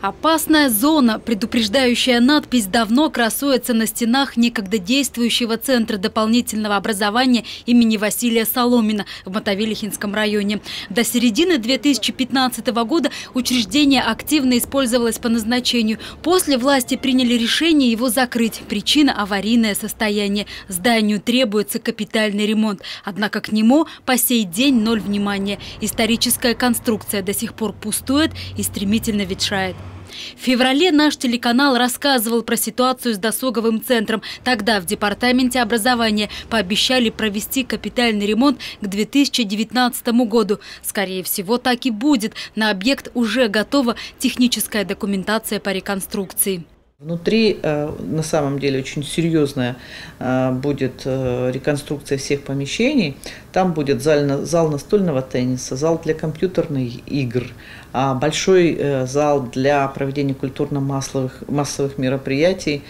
Опасная зона, предупреждающая надпись, давно красуется на стенах некогда действующего Центра дополнительного образования имени Василия Соломина в Мотовилихинском районе. До середины 2015 года учреждение активно использовалось по назначению. После власти приняли решение его закрыть. Причина – аварийное состояние. Зданию требуется капитальный ремонт. Однако к нему по сей день ноль внимания. Историческая конструкция до сих пор пустует и стремительно ветшает. В феврале наш телеканал рассказывал про ситуацию с досуговым центром. Тогда в Департаменте образования пообещали провести капитальный ремонт к 2019 году. Скорее всего, так и будет. На объект уже готова техническая документация по реконструкции. Внутри э, на самом деле очень серьезная э, будет э, реконструкция всех помещений. Там будет зал, настольного тенниса, зал для компьютерных игр, а большой зал для проведения культурно-массовых массовых мероприятий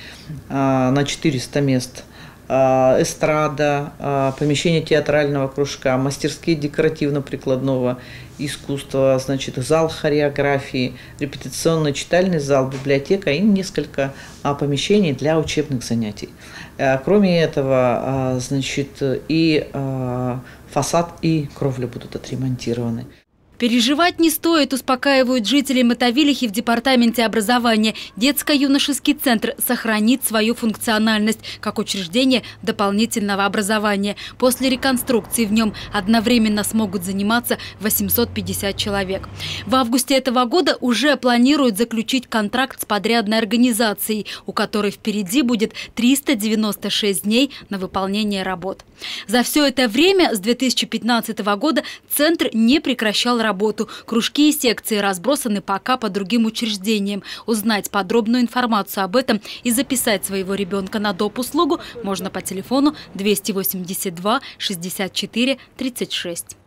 на 400 мест – а, эстрада, а, помещение театрального кружка, мастерские декоративно-прикладного искусства, значит, зал хореографии, репетиционный читальный зал, библиотека и несколько а, помещений для учебных занятий. Кроме этого, значит, и фасад и кровля будут отремонтированы. Переживать не стоит, успокаивают жители Мотовилихи в Департаменте образования. Детско-юношеский центр сохранит свою функциональность как учреждение дополнительного образования. После реконструкции в нем одновременно смогут заниматься 850 человек. В августе этого года уже планируют заключить контракт с подрядной организацией, у которой впереди будет 396 дней на выполнение работ. За все это время с 2015 года центр не прекращал работу работу. Кружки и секции разбросаны пока по другим учреждениям. Узнать подробную информацию об этом и записать своего ребенка на доп. услугу можно по телефону 282 64 36.